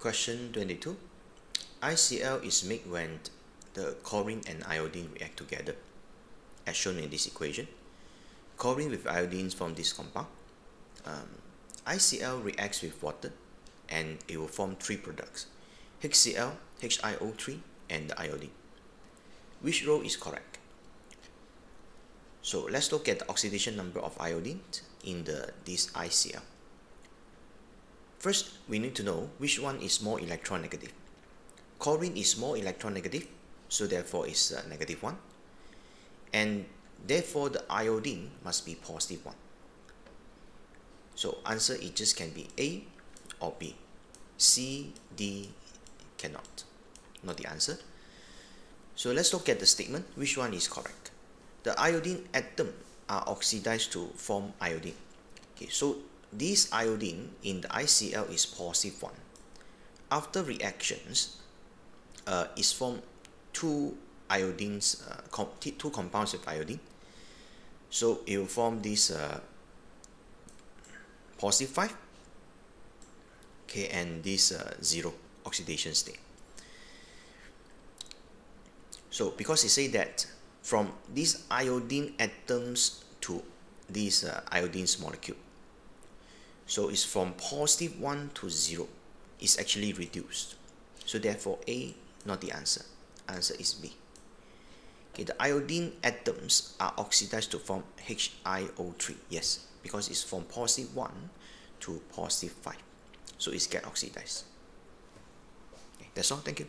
Question 22. ICl is made when the chlorine and iodine react together, as shown in this equation. Chlorine with iodine form this compound. Um, ICl reacts with water and it will form three products, HCl, HIO3, and the iodine. Which row is correct? So let's look at the oxidation number of iodine in the this ICl. First, we need to know which one is more electronegative. Chlorine is more electronegative, so therefore it's a negative one. And therefore the iodine must be positive one. So answer it just can be A or B. C, D cannot. Not the answer. So let's look at the statement. Which one is correct? The iodine atom are oxidized to form iodine. Okay, so this iodine in the ICl is positive one. After reactions, uh, is formed two iodines, uh, com two compounds with iodine. So it will form this uh, positive 5 okay and this uh, 0 oxidation state so because it say that from these iodine atoms to this uh, molecule so it's from positive 1 to 0 it's actually reduced. So therefore A not the answer. Answer is B. Okay the iodine atoms are oxidized to form HIO3 yes because it's from positive 1 to positive 5 so it's get oxidized. Okay, that's all. Thank you